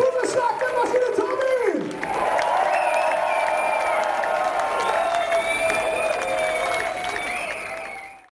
Move the shotgun!